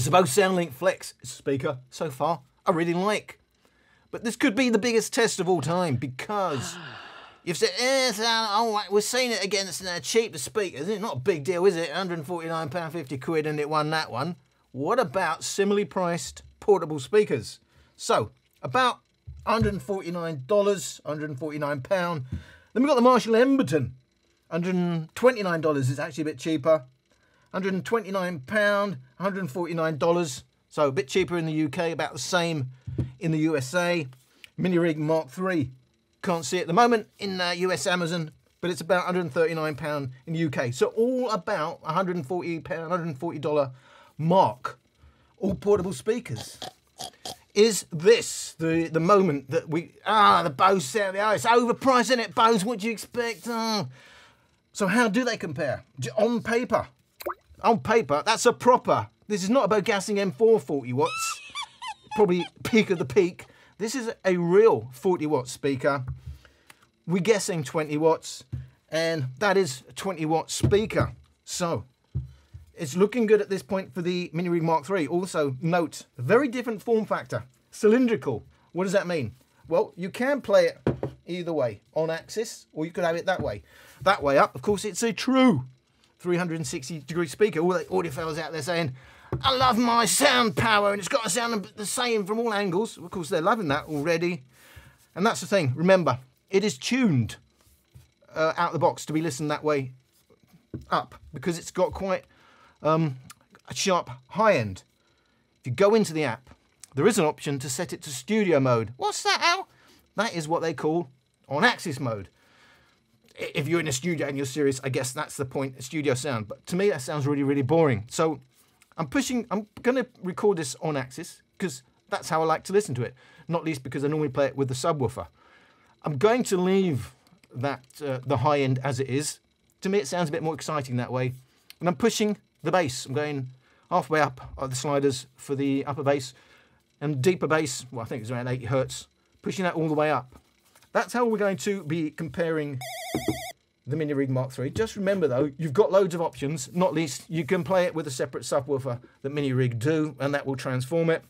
It's the Bose SoundLink Flex speaker so far I really like. But this could be the biggest test of all time because you've said, eh, right, we're seeing it against uh, cheaper speakers. It's not it? Not a big deal, is it? £149.50 quid and it won that one. What about similarly priced portable speakers? So, about $149, £149. Then we've got the Marshall Emberton. $129 is actually a bit cheaper. £129, $149. So a bit cheaper in the UK, about the same in the USA. Mini Rig Mark III. Can't see it at the moment in uh, US Amazon, but it's about £139 in the UK. So all about £140, $140 mark. All portable speakers. Is this the, the moment that we... Ah, the Bose sound. Oh, it's overpriced, isn't it, Bose? What do you expect? Oh. So how do they compare? On paper. On paper, that's a proper. This is not about gassing M4 40 watts. Probably peak of the peak. This is a real 40 watt speaker. We're guessing 20 watts, and that is a 20 watt speaker. So it's looking good at this point for the Mini Rig Mark III. Also, note, very different form factor. Cylindrical. What does that mean? Well, you can play it either way, on axis, or you could have it that way. That way up, of course, it's a true 360 degree speaker. All the audiophiles out there saying, I love my sound power and it's got to sound the same from all angles. Of course, they're loving that already. And that's the thing. Remember, it is tuned uh, out the box to be listened that way up because it's got quite um, a sharp high end. If you go into the app, there is an option to set it to studio mode. What's that, Al? That is what they call on axis mode. If you're in a studio and you're serious, I guess that's the point, studio sound. But to me, that sounds really, really boring. So I'm pushing, I'm going to record this on axis because that's how I like to listen to it, not least because I normally play it with the subwoofer. I'm going to leave that uh, the high end as it is. To me, it sounds a bit more exciting that way. And I'm pushing the bass. I'm going halfway up the sliders for the upper bass and deeper bass. Well, I think it's around 80 hertz. Pushing that all the way up. That's how we're going to be comparing the Mini Rig Mark III. Just remember though, you've got loads of options, not least you can play it with a separate subwoofer that Mini Rig do, and that will transform it.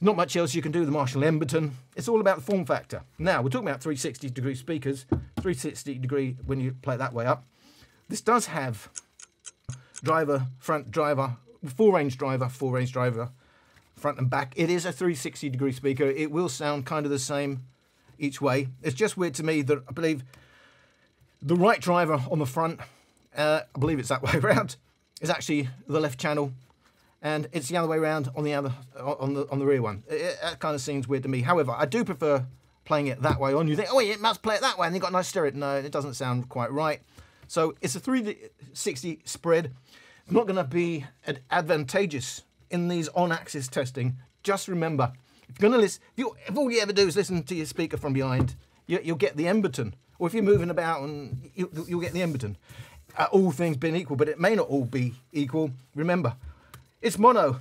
Not much else you can do with the Marshall Emberton. It's all about the form factor. Now, we're talking about 360 degree speakers, 360 degree when you play it that way up. This does have driver, front driver, full range driver, full range driver, front and back. It is a 360 degree speaker. It will sound kind of the same each way. It's just weird to me that I believe the right driver on the front, uh, I believe it's that way around, is actually the left channel, and it's the other way around on the other on the on the rear one. It, it, that kind of seems weird to me. However, I do prefer playing it that way on. You think, oh, it must play it that way, and you've got a nice stereo. No, it doesn't sound quite right. So it's a 360 spread. It's not going to be advantageous in these on-axis testing. Just remember, if you're to listen, if, if, all you ever do is listen to your speaker from behind, you, will get the Emberton or if you're moving about and you, will get the Emberton. Uh, all things being equal, but it may not all be equal. Remember, it's mono,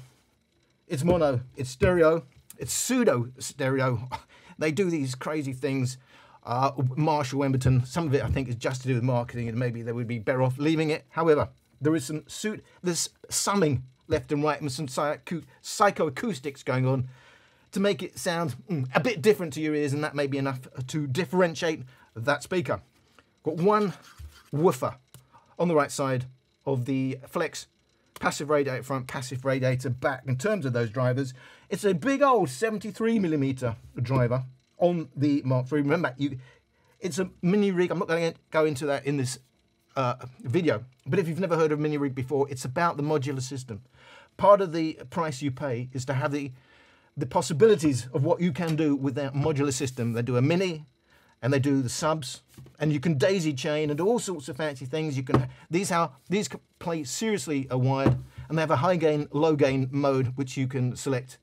it's mono, it's stereo, it's pseudo stereo. they do these crazy things. Uh, Marshall Emberton, some of it I think is just to do with marketing, and maybe they would be better off leaving it. However, there is some suit, there's summing left and right, and some psychoacoustics going on to make it sound mm, a bit different to your ears, and that may be enough to differentiate that speaker. Got one woofer on the right side of the Flex passive radiator front, passive radiator back. In terms of those drivers, it's a big old 73 millimeter driver on the Mark III. Remember, you, it's a mini rig. I'm not going to go into that in this uh, video, but if you've never heard of mini rig before, it's about the modular system. Part of the price you pay is to have the the possibilities of what you can do with that modular system. They do a mini, and they do the subs and you can daisy chain and all sorts of fancy things. You can these how these play seriously a wired and they have a high gain low gain mode which you can select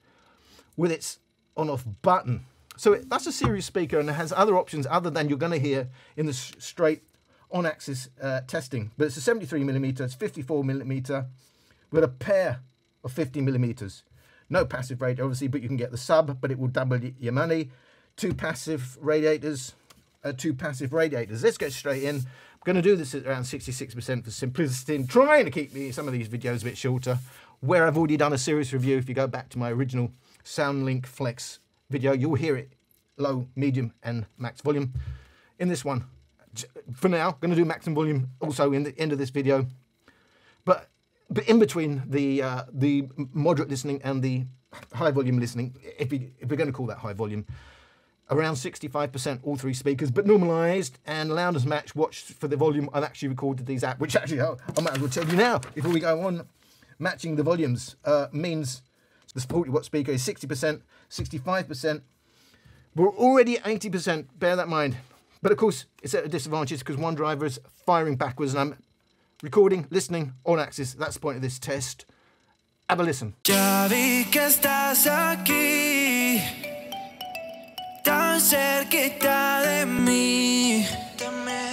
with its on off button. So it, that's a serious speaker and it has other options other than you're going to hear in the straight on axis uh, testing. But it's a 73 millimeter it's 54 millimeter with a pair of 50 millimeters no passive rate obviously but you can get the sub but it will double your money two passive radiators uh, two passive radiators. Let's get straight in. I'm going to do this at around 66% for simplicity and trying to keep the, some of these videos a bit shorter. where I've already done a serious review. If you go back to my original SoundLink Flex video, you'll hear it low, medium, and max volume. In this one, for now, I'm going to do maximum volume also in the end of this video. But in between the uh, the moderate listening and the high volume listening, if, we, if we're going to call that high volume, around 65% all three speakers, but normalized and loudness match. Watch for the volume. I've actually recorded these out, which actually I might as well tell you now before we go on. Matching the volumes uh, means the 40 watt speaker is 60%, 65%. We're already at 80%, bear that in mind. But of course, it's at a disadvantage because one driver is firing backwards and I'm recording, listening on axis. That's the point of this test. Have a listen. Ya vi que estás aquí, tan cerquita de mí,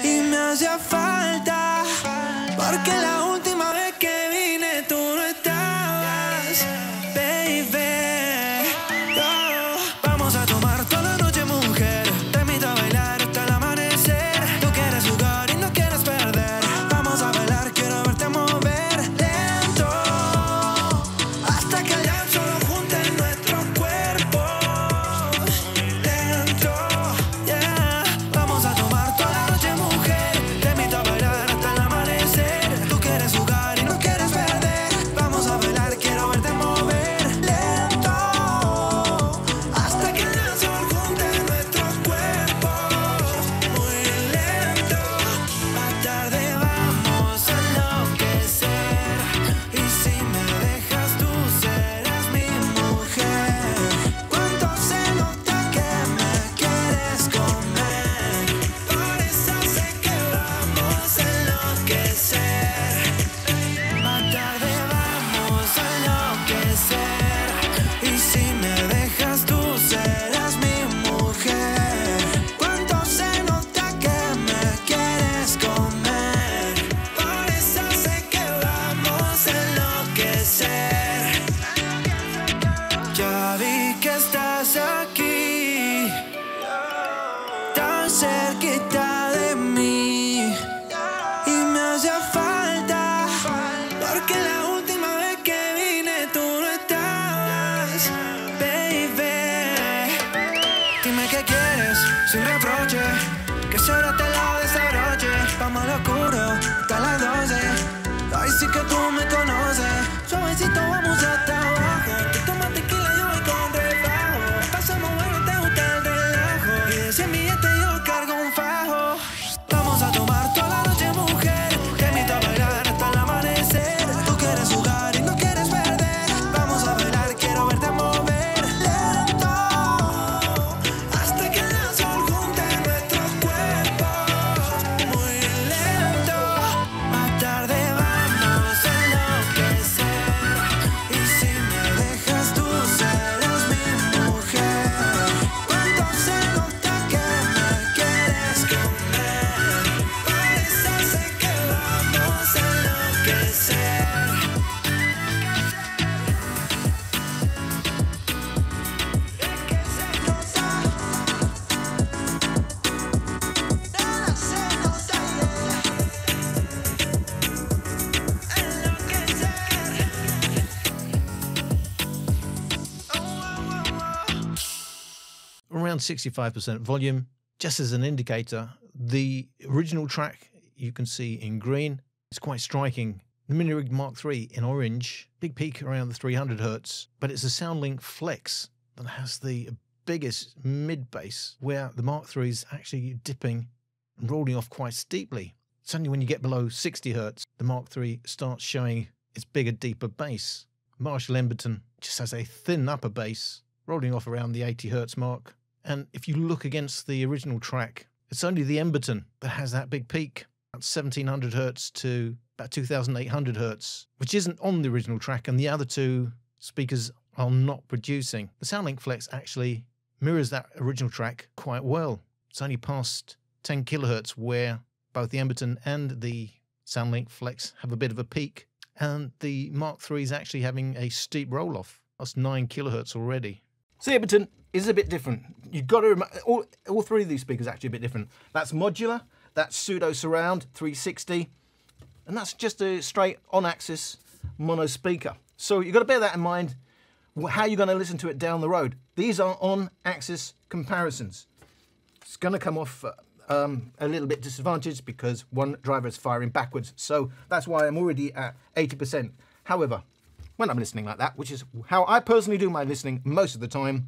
y me hacía falta, porque la al oscuro, hasta las 12, ay sí que tú me conoces, suavecito vamos hasta 65% volume. Just as an indicator, the original track you can see in green is quite striking. The Mini Rig Mark III in orange, big peak around the 300 hertz, but it's a SoundLink Flex that has the biggest mid bass where the Mark III is actually dipping and rolling off quite steeply. Suddenly, when you get below 60 hertz the Mark III starts showing its bigger, deeper bass. Marshall Emberton just has a thin upper bass rolling off around the 80 hertz mark. And if you look against the original track, it's only the Emberton that has that big peak, about 1700 hertz to about 2800 hertz, which isn't on the original track, and the other two speakers are not producing. The SoundLink Flex actually mirrors that original track quite well. It's only past 10 kilohertz, where both the Emberton and the SoundLink Flex have a bit of a peak, and the Mark III is actually having a steep roll off. That's 9 kilohertz already. See, Emberton is a bit different. You've got to remember, all, all three of these speakers actually a bit different. That's modular, that's pseudo surround 360, and that's just a straight on axis mono speaker. So you've got to bear that in mind. How you're going to listen to it down the road. These are on-axis comparisons. It's going to come off uh, um, a little bit disadvantaged because one driver is firing backwards. So that's why I'm already at 80%. However, when I'm listening like that, which is how I personally do my listening most of the time,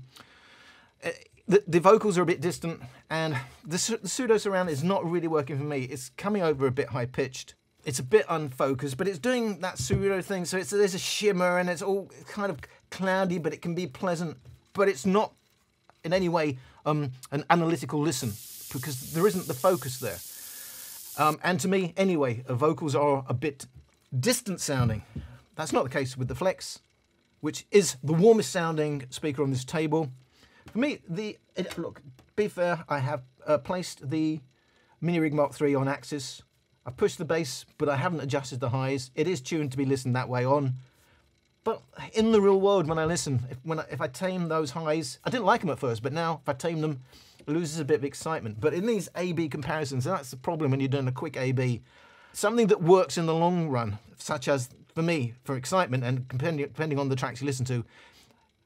uh, the, the vocals are a bit distant and the, the pseudo surround is not really working for me. It's coming over a bit high pitched. It's a bit unfocused, but it's doing that pseudo thing. So there's a shimmer and it's all kind of cloudy, but it can be pleasant. But it's not in any way um, an analytical listen because there isn't the focus there. Um, and to me, anyway, vocals are a bit distant sounding. That's not the case with the Flex, which is the warmest sounding speaker on this table. For me, the it, look, be fair, I have uh, placed the Mini Rig Mark III on axis. I've pushed the bass, but I haven't adjusted the highs. It is tuned to be listened that way on. But in the real world, when I listen, if, when I, if I tame those highs, I didn't like them at first, but now if I tame them, it loses a bit of excitement. But in these A-B comparisons, that's the problem when you're doing a quick A-B, something that works in the long run, such as for me, for excitement, and depending, depending on the tracks you listen to,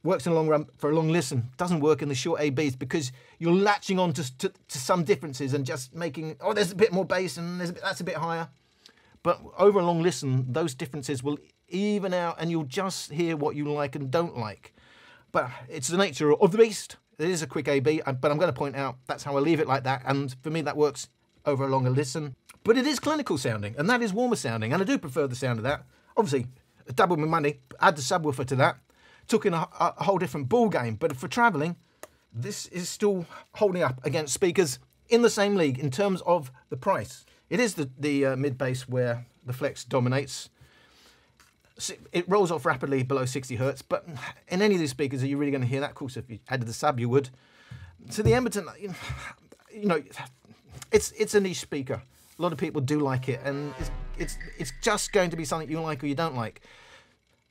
works in the long run for a long listen, doesn't work in the short A-Bs because you're latching on to, to, to some differences and just making, oh, there's a bit more bass and there's a bit, that's a bit higher. But over a long listen, those differences will even out and you'll just hear what you like and don't like. But it's the nature of the beast. It is a quick A-B, uh, but I'm going to point out that's how I leave it like that. And for me, that works over a longer listen. But it is clinical sounding, and that is warmer sounding, and I do prefer the sound of that. Obviously, double my money, add the subwoofer to that, took in a, a whole different ball game. But for travelling, this is still holding up against speakers in the same league in terms of the price. It is the, the uh, mid bass where the Flex dominates. It rolls off rapidly below 60 hertz, but in any of these speakers, are you really going to hear that? Of course, if you added the sub, you would. So the Emberton, you know, it's it's a niche speaker. A lot of people do like it, and it's it's just going to be something you like or you don't like.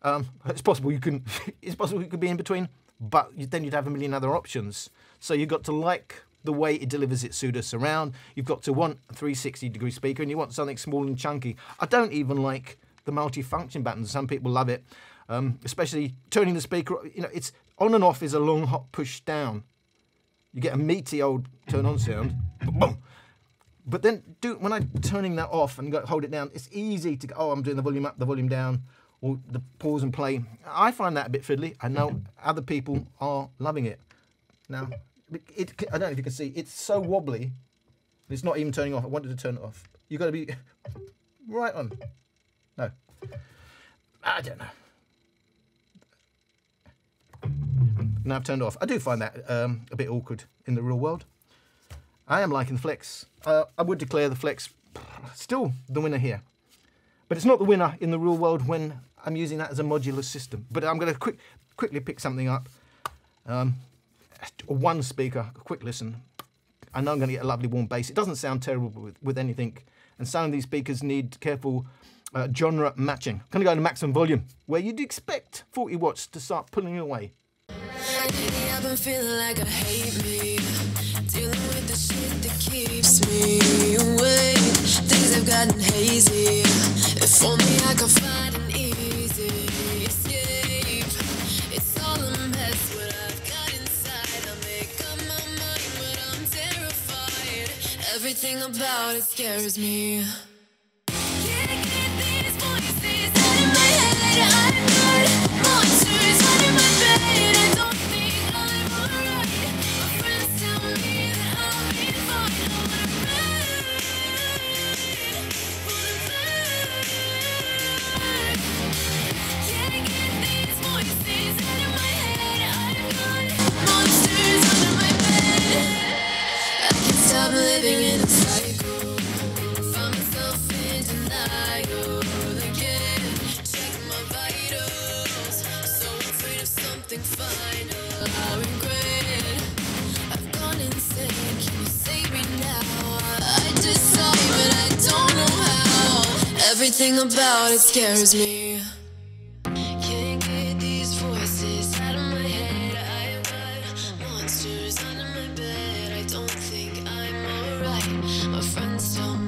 Um, it's possible you can. It's possible you could be in between, but then you'd have a million other options. So you've got to like the way it delivers its pseudo surround. You've got to want a 360 degree speaker, and you want something small and chunky. I don't even like the multi-function buttons. Some people love it, um, especially turning the speaker. You know, it's on and off is a long hot push down. You get a meaty old turn on sound. Boom. But then do when I'm turning that off and go, hold it down, it's easy to go, oh, I'm doing the volume up, the volume down, or the pause and play. I find that a bit fiddly. I know other people are loving it. Now, it, I don't know if you can see, it's so wobbly, it's not even turning off. I wanted to turn it off. You've got to be right on. No. I don't know. Now I've turned off. I do find that um, a bit awkward in the real world. I am liking the Flex. Uh, I would declare the Flex still the winner here. But it's not the winner in the real world when I'm using that as a modular system. But I'm going to quick, quickly pick something up. Um, one speaker, a quick listen. I know I'm going to get a lovely warm bass. It doesn't sound terrible with, with anything. And some of these speakers need careful uh, genre matching. Going to go to maximum volume, where you'd expect 40 watts to start pulling away. Awake. Things have gotten hazy. If only I could find an easy escape. It's all a mess what I've got inside. I make up my mind, but I'm terrified. Everything about it scares me. About it scares me. Can't get these voices out of my head. I've got monsters under my bed. I don't think I'm alright. My friends tell me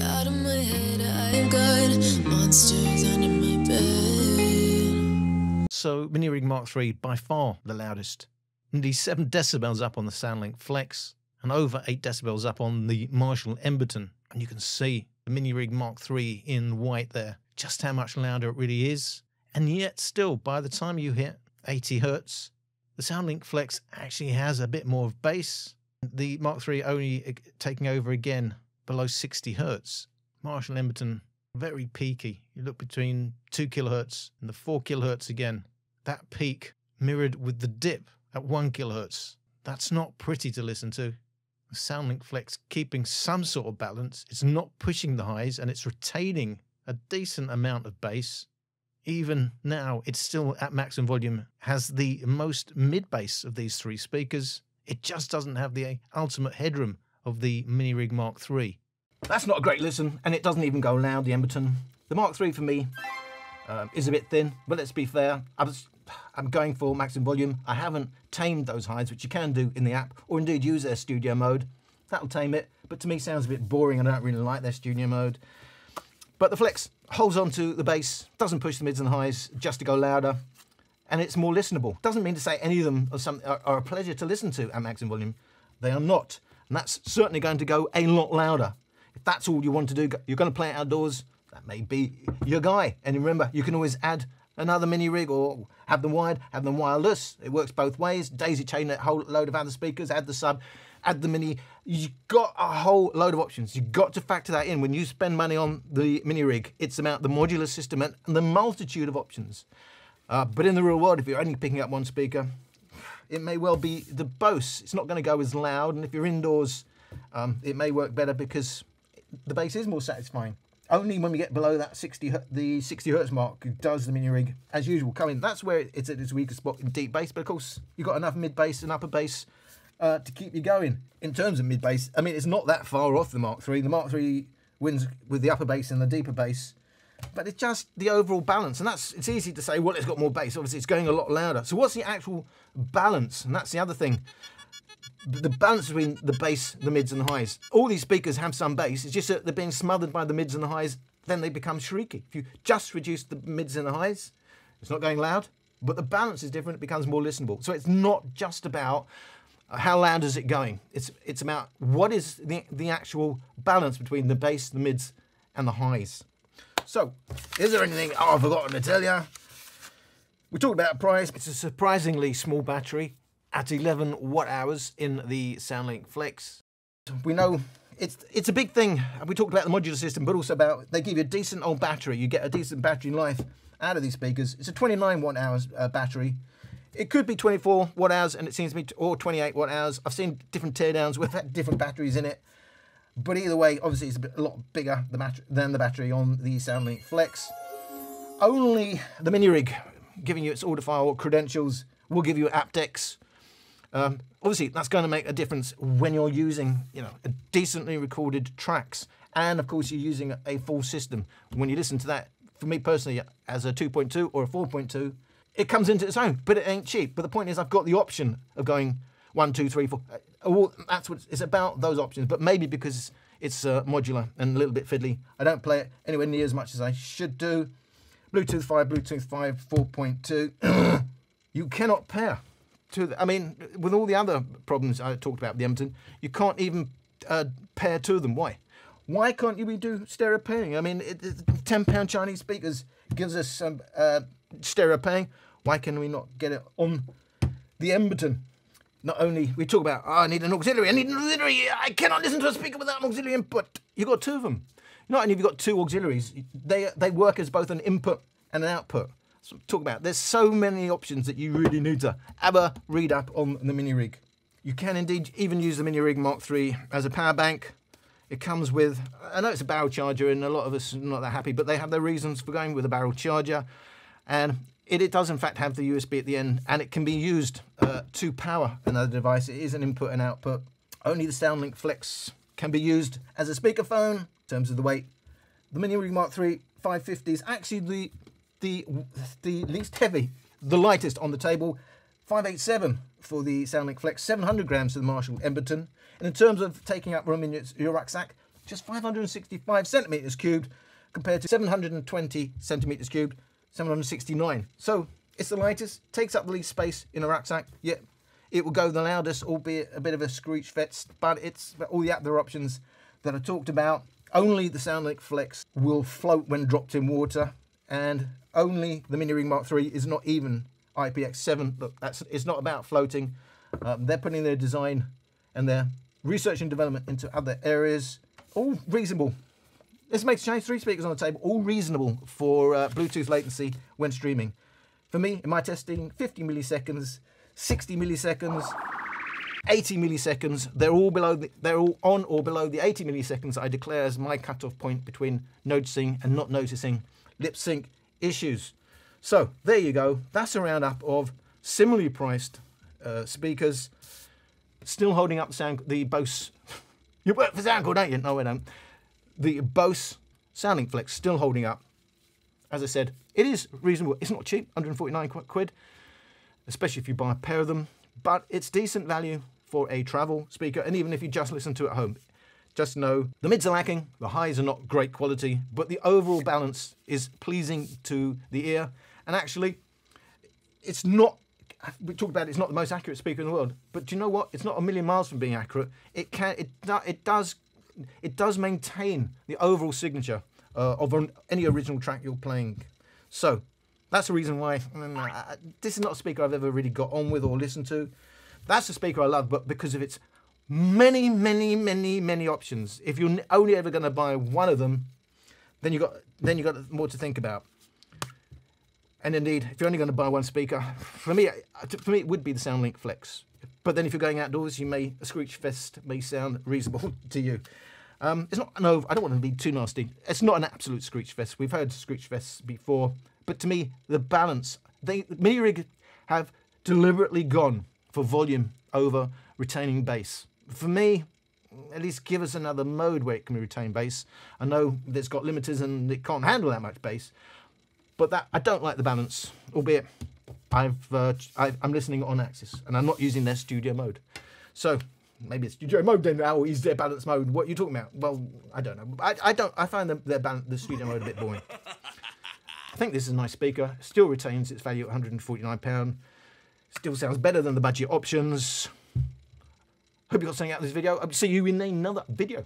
out of my head. I've got monsters under my bed. So Mini Rig Mark III by far the loudest. Nearly 7 decibels up on the Soundlink Flex and over 8 decibels up on the Marshall Emberton. And you can see the Mini Rig Mark III in white there, just how much louder it really is. And yet still, by the time you hit 80 hertz, the Soundlink Flex actually has a bit more of bass. The Mark III only uh, taking over again below 60 hertz. Marshall Emberton, very peaky. You look between 2 kilohertz and the 4 kilohertz again. That peak mirrored with the dip at 1 kilohertz. That's not pretty to listen to. Soundlink Flex keeping some sort of balance. It's not pushing the highs and it's retaining a decent amount of bass. Even now, it's still at maximum volume, has the most mid bass of these three speakers. It just doesn't have the ultimate headroom of the Mini Rig Mark III. That's not a great listen, and it doesn't even go loud, the Emberton. The Mark III for me um, is a bit thin, but let's be fair. I was, I'm going for maximum volume. I haven't tamed those highs, which you can do in the app, or indeed use their studio mode. That'll tame it, but to me sounds a bit boring. I don't really like their studio mode. But the Flex holds on to the bass, doesn't push the mids and highs just to go louder, and it's more listenable. Doesn't mean to say any of them are, some, are, are a pleasure to listen to at maximum volume. They are not, and that's certainly going to go a lot louder. If that's all you want to do, you're going to play outdoors, that may be your guy. And remember, you can always add another mini rig or have them wired, have them wireless. It works both ways. Daisy chain a whole load of other speakers, add the sub, add the mini. You've got a whole load of options. You've got to factor that in when you spend money on the mini rig. It's about the modular system and the multitude of options. Uh, but in the real world, if you're only picking up one speaker, it may well be the Bose. It's not going to go as loud, and if you're indoors, um, it may work better because the bass is more satisfying. Only when we get below that 60, the 60 hertz mark does the mini rig, as usual, come in. That's where it's at its weakest spot in deep bass. But of course, you've got enough mid bass and upper bass uh, to keep you going. In terms of mid bass, I mean, it's not that far off the Mark III. The Mark III wins with the upper bass and the deeper bass. But it's just the overall balance, and that's it's easy to say. Well, it's got more bass. Obviously, it's going a lot louder. So, what's the actual balance? And that's the other thing the balance between the bass, the mids, and the highs. All these speakers have some bass. It's just that they're being smothered by the mids and the highs. Then they become shrieky. If you just reduce the mids and the highs, it's not going loud, but the balance is different. It becomes more listenable. So it's not just about how loud is it going. It's it's about what is the the actual balance between the bass, the mids, and the highs. So, is there anything I've forgotten to tell you? We talked about price. It's a surprisingly small battery at 11 watt hours in the Soundlink Flex. We know it's it's a big thing. We talked about the modular system, but also about they give you a decent old battery. You get a decent battery life out of these speakers. It's a 29 watt hours uh, battery. It could be 24 watt hours, and it seems to be, or 28 watt hours. I've seen different teardowns with different batteries in it. But either way, obviously it's a, bit, a lot bigger the than the battery on the Soundlink Flex. Only the mini rig, giving you its order credentials, will give you aptX. Um, obviously, that's going to make a difference when you're using, you know, decently recorded tracks, and of course you're using a full system. When you listen to that, for me personally, as a 2.2 or a 4.2, it comes into its own, but it ain't cheap. But the point is, I've got the option of going one, two, three, four. Uh, Well, that's what it's about those options. But maybe because it's uh, modular and a little bit fiddly, I don't play it anywhere near as much as I should do. Bluetooth 5, Bluetooth 5, 4.2. you cannot pair to. The, I mean, with all the other problems I talked about with the Emberton, you can't even uh, pair to them. Why? Why can't you do stereo pairing? I mean, it, it, ten pound Chinese speakers gives us some uh, stereo pairing. Why can we not get it on the Emberton? Not only we talk about, oh, I need an auxiliary, I need an auxiliary. I cannot listen to a speaker without an auxiliary input. You've got two of them. Not only have you got two auxiliaries, they they work as both an input and an output. So talk about. There's so many options that you really need to have a read up on the mini rig. You can indeed even use the mini rig Mark III as a power bank. It comes with, I know it's a barrel charger, and a lot of us are not that happy, but they have their reasons for going with a barrel charger. And it, it does, in fact, have the USB at the end, and it can be used uh, to power another device. It is an input and output. Only the Soundlink Flex can be used as a speakerphone in terms of the weight. The Mini Rig Mark III 550 is actually the the the least heavy, the lightest on the table. 587 for the Soundlink Flex, 700 grams for the Marshall Emberton. And in terms of taking up room in your, rucksack, just 565 centimeters cubed compared to 720 centimeters cubed, 769. So it's the lightest, takes up the least space in a rucksack, yet it will go the loudest, albeit a bit of a screech fest, but it's all the other options that I talked about. Only the SoundLink Flex will float when dropped in water, and only the Mini Rig Mark III is not even IPX7. Look, that's it's not about floating. Um, they're putting their design and their research and development into other areas. All reasonable. Let's make a change. Three speakers on the table, all reasonable for uh, Bluetooth latency when streaming. For me, in my testing, 50 milliseconds, 60 milliseconds, 80 milliseconds. They're all below. The, they're all on or below the 80 milliseconds I declare as my cutoff point between noticing and not noticing lip sync issues. So there you go. That's a roundup of similarly priced uh, speakers, still holding up the sound. The Bose. you work for Soundcore, don't you? No, I don't. The Bose SoundLink Flex still holding up. As I said, it is reasonable. It's not cheap, 149 quid, especially if you buy a pair of them. But it's decent value for a travel speaker, and even if you just listen to it at home. Just know the mids are lacking, the highs are not great quality, but the overall balance is pleasing to the ear. And actually, it's not we talked about it, it's not the most accurate speaker in the world but do you know what it's not a million miles from being accurate it can it, it does it does maintain the overall signature uh, of an, any original track you're playing. So that's the reason why mm, uh, this is not a speaker i've ever really got on with or listened to. That's a speaker i love but because of its many many many many options. If you're only ever going to buy one of them then you got then you got more to think about. And indeed, if you're only going to buy one speaker, for me, for me, it would be the SoundLink Flex. But then, if you're going outdoors, you may a Screech Fest may sound reasonable to you. Um, it's not no, I don't want to be too nasty. It's not an absolute Screech Fest. We've heard Screech Fests before, but to me, the balance they Mini Rig have deliberately gone for volume over retaining bass. For me, at least give us another mode where it can retain bass. I know it's got limiters and it can't handle that much bass, but that I don't like the balance. Albeit, I've uh, I, I'm listening on Axis and I'm not using their studio mode. So maybe it's studio mode then. Now is their balance mode? What are you talking about? Well, I don't know. I, I don't. I find the, their the studio mode a bit boring. I think this is a nice speaker. Still retains its value at 149 pound. Still sounds better than the budget options. Hope you got something out of this video. I'll see you in another video.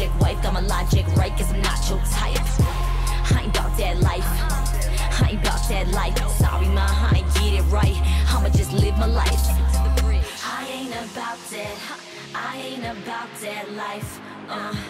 Project wife, got my logic right, cause I'm not your type. I ain't about that life. I ain't about that life. Sorry, ma, I ain't get it right. I'ma just live my life. I ain't about that. I ain't about that life. Uh.